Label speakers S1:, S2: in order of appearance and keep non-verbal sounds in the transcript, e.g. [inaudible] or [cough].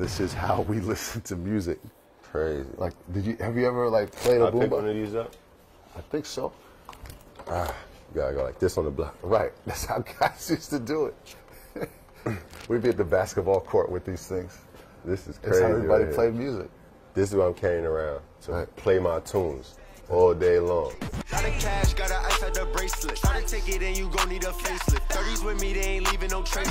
S1: This is how we [laughs] listen to music.
S2: Crazy.
S1: Like, did you have you ever like played a
S2: I pick one of these up.
S1: I think so.
S2: Ah, you gotta go like this on the block.
S1: Right. [laughs] That's how guys used to do it. [laughs] We'd be at the basketball court with these things.
S2: This is
S1: That's
S2: crazy.
S1: how everybody
S2: right
S1: played music.
S2: This is what I'm carrying around to
S1: Right.
S2: play my tunes all day long.
S3: Got a cash, got a ice at the bracelet. Try to take it and you gon' need a facelift. 30s with me, they ain't leaving no trace.